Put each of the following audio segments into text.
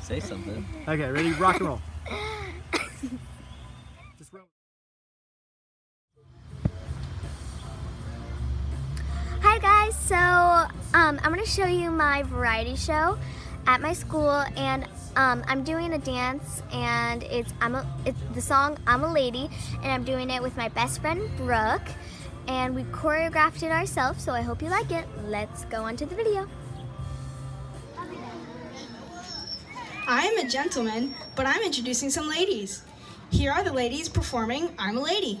Say something. Okay, ready? Rock and roll. Just roll. Hi guys, so um, I'm gonna show you my variety show at my school and um, I'm doing a dance and it's, I'm a, it's the song I'm a Lady and I'm doing it with my best friend Brooke and we choreographed it ourselves so I hope you like it. Let's go on to the video. I am a gentleman, but I'm introducing some ladies. Here are the ladies performing I'm a Lady.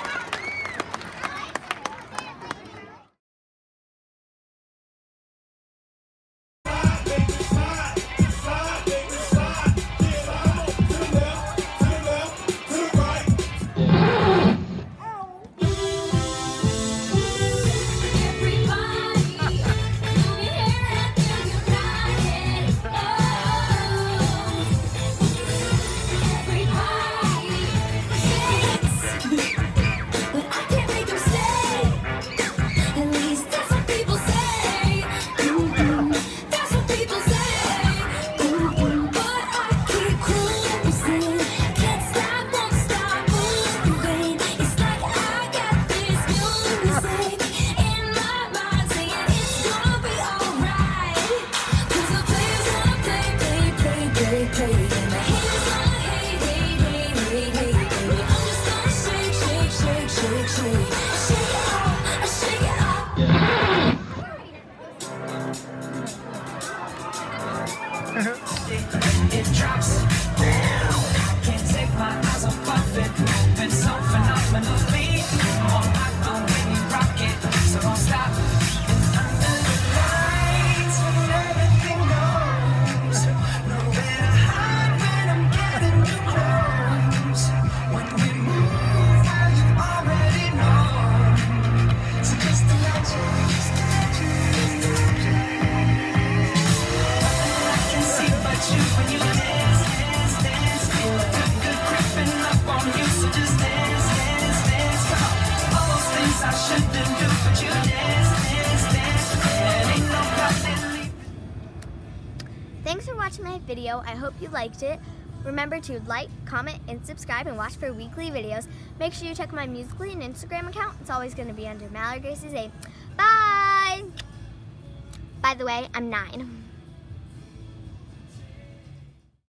straight in the watching my video. I hope you liked it. Remember to like, comment, and subscribe and watch for weekly videos. Make sure you check my Musical.ly and Instagram account. It's always going to be under Mallory Grace's A. Bye! By the way, I'm nine.